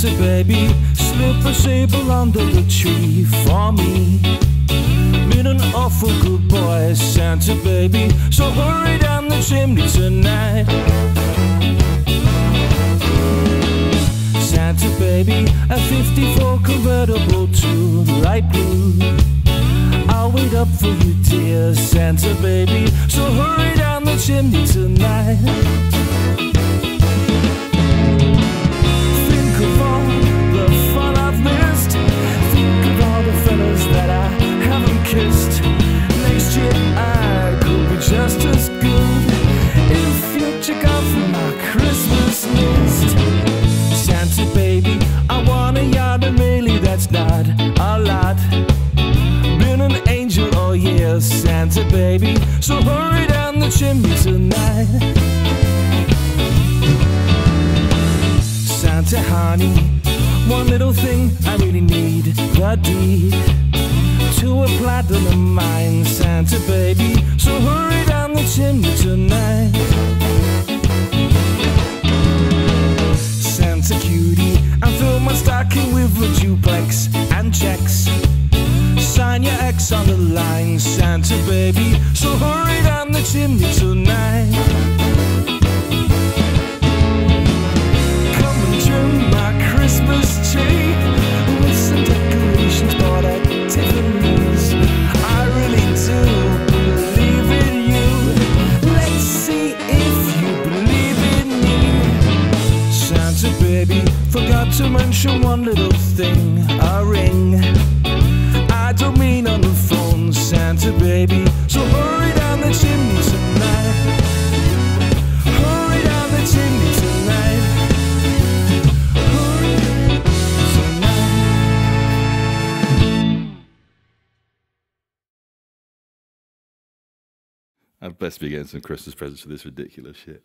Santa baby, slip a sable under the tree for me. Been an awful good boy, Santa baby, so hurry down the chimney tonight. Santa baby, a 54 convertible too light blue. I'll wait up for you, dear Santa baby, so hurry down the chimney tonight. Baby, so hurry down the chimney tonight. Santa honey, one little thing I really need the deed to a platinum mine, Santa baby. So hurry down the chimney tonight. Santa cutie, I fill my stocking with a duplex. On the line, Santa baby. So hurry down the chimney tonight. Come and trim my Christmas tree with some decorations bought at Tiffany's. I really do believe in you. Let's see if you believe in me. Santa baby, forgot to mention one little thing So hurry down the chimney tonight. Hurry down the chimney tonight. Tonight. I'd best be getting some Christmas presents for this ridiculous shit.